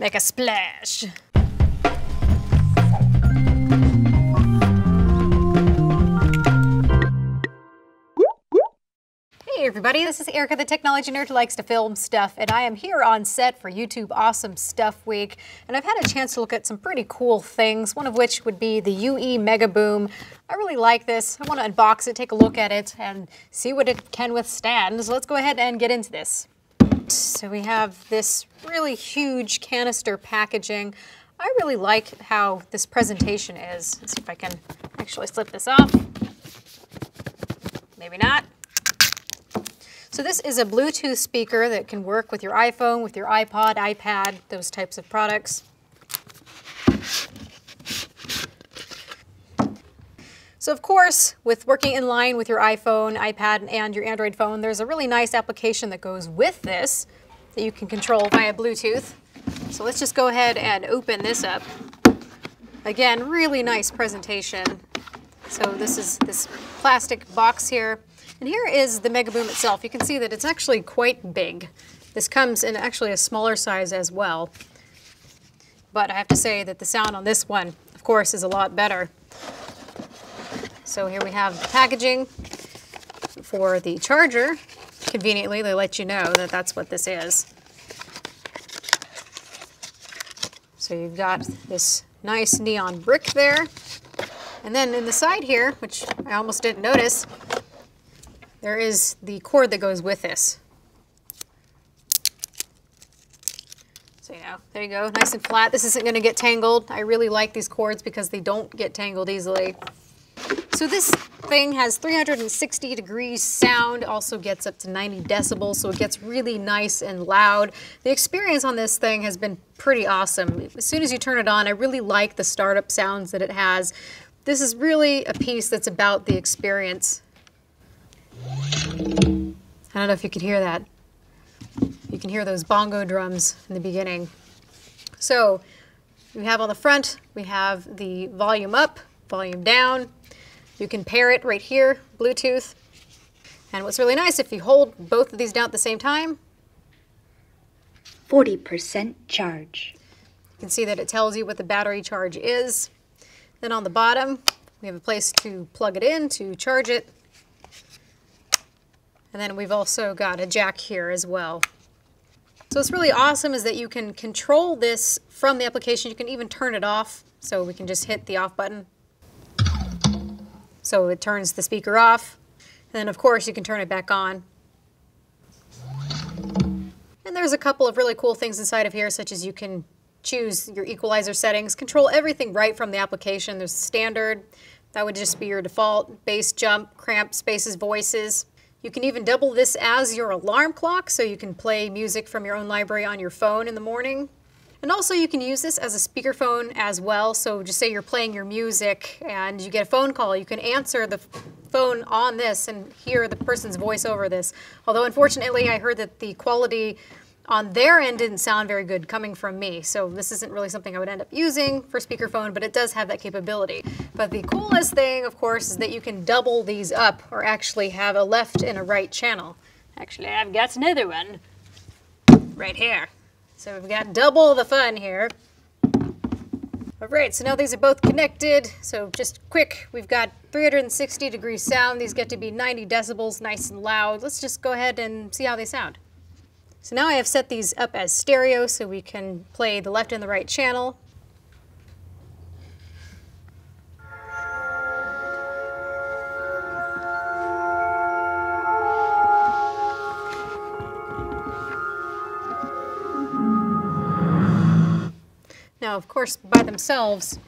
Make a splash. Hey everybody, this is Erica, the technology nerd who likes to film stuff, and I am here on set for YouTube Awesome Stuff Week, and I've had a chance to look at some pretty cool things, one of which would be the UE Megaboom. I really like this. I want to unbox it, take a look at it, and see what it can withstand. So let's go ahead and get into this. So we have this really huge canister packaging. I really like how this presentation is. Let's see if I can actually slip this off. Maybe not. So this is a Bluetooth speaker that can work with your iPhone, with your iPod, iPad, those types of products. So of course, with working in line with your iPhone, iPad, and your Android phone, there's a really nice application that goes with this that you can control via Bluetooth. So let's just go ahead and open this up. Again, really nice presentation. So this is this plastic box here. And here is the Megaboom itself. You can see that it's actually quite big. This comes in actually a smaller size as well. But I have to say that the sound on this one, of course, is a lot better. So here we have the packaging for the charger. Conveniently, they let you know that that's what this is. So you've got this nice neon brick there. And then in the side here, which I almost didn't notice, there is the cord that goes with this. So, you know, there you go, nice and flat. This isn't gonna get tangled. I really like these cords because they don't get tangled easily. So this thing has 360 degrees sound, also gets up to 90 decibels, so it gets really nice and loud. The experience on this thing has been pretty awesome. As soon as you turn it on, I really like the startup sounds that it has. This is really a piece that's about the experience. I don't know if you could hear that. You can hear those bongo drums in the beginning. So we have on the front, we have the volume up, volume down. You can pair it right here, Bluetooth. And what's really nice, if you hold both of these down at the same time, 40% charge. You can see that it tells you what the battery charge is. Then on the bottom, we have a place to plug it in to charge it. And then we've also got a jack here as well. So what's really awesome is that you can control this from the application. You can even turn it off. So we can just hit the off button. So it turns the speaker off. And then of course you can turn it back on. And there's a couple of really cool things inside of here, such as you can choose your equalizer settings, control everything right from the application. There's standard, that would just be your default, bass jump, cramp, spaces, voices. You can even double this as your alarm clock, so you can play music from your own library on your phone in the morning. And also you can use this as a speakerphone as well, so just say you're playing your music and you get a phone call, you can answer the phone on this and hear the person's voice over this. Although unfortunately I heard that the quality on their end didn't sound very good coming from me. So this isn't really something I would end up using for speakerphone, but it does have that capability. But the coolest thing, of course, is that you can double these up or actually have a left and a right channel. Actually, I've got another one right here. So we've got double the fun here. All right, so now these are both connected. So just quick, we've got 360 degree sound. These get to be 90 decibels, nice and loud. Let's just go ahead and see how they sound. So now I have set these up as stereo so we can play the left and the right channel. Course, by themselves,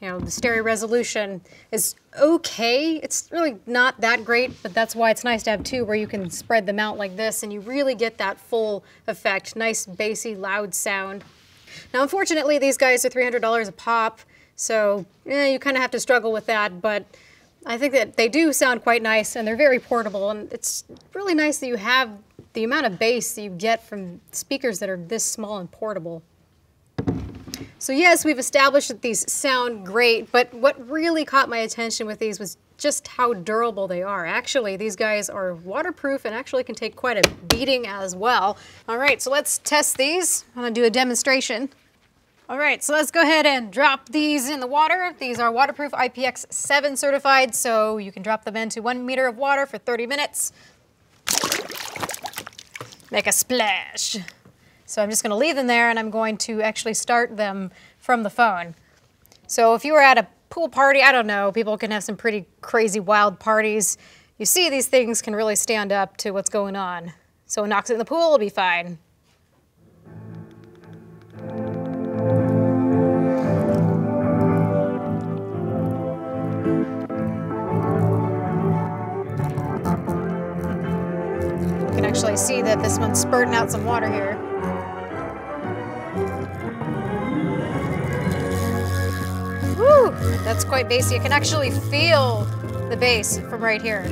you know, the stereo resolution is okay. It's really not that great, but that's why it's nice to have two where you can spread them out like this and you really get that full effect. Nice, bassy, loud sound. Now, unfortunately, these guys are $300 a pop, so eh, you kind of have to struggle with that, but I think that they do sound quite nice and they're very portable, and it's really nice that you have the amount of bass that you get from speakers that are this small and portable. So yes, we've established that these sound great, but what really caught my attention with these was just how durable they are. Actually, these guys are waterproof and actually can take quite a beating as well. All right, so let's test these. I'm gonna do a demonstration. All right, so let's go ahead and drop these in the water. These are waterproof IPX7 certified, so you can drop them into one meter of water for 30 minutes. Make a splash. So I'm just gonna leave them there and I'm going to actually start them from the phone. So if you were at a pool party, I don't know, people can have some pretty crazy wild parties. You see these things can really stand up to what's going on. So knocks it in the pool will be fine. You can actually see that this one's spurting out some water here. Woo! That's quite bassy. You can actually feel the bass from right here.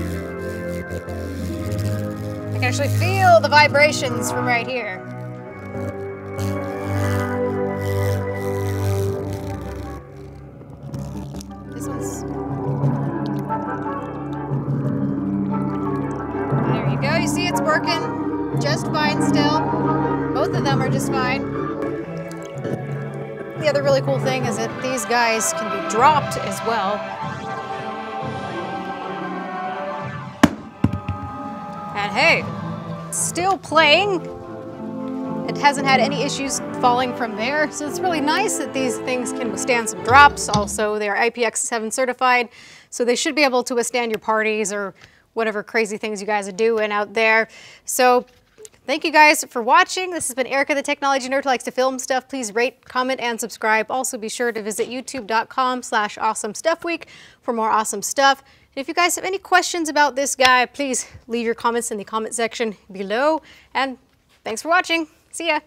I can actually feel the vibrations from right here. This one's. There you go. You see it's working just fine still. Both of them are just fine. The other really cool thing is that these guys can be dropped as well. And hey, still playing. It hasn't had any issues falling from there, so it's really nice that these things can withstand some drops. Also, they are IPX7 certified, so they should be able to withstand your parties or whatever crazy things you guys are doing out there. So Thank you guys for watching. This has been Erica, the technology nerd who likes to film stuff. Please rate, comment, and subscribe. Also, be sure to visit youtube.com slash awesome stuff week for more awesome stuff. And if you guys have any questions about this guy, please leave your comments in the comment section below. And thanks for watching. See ya.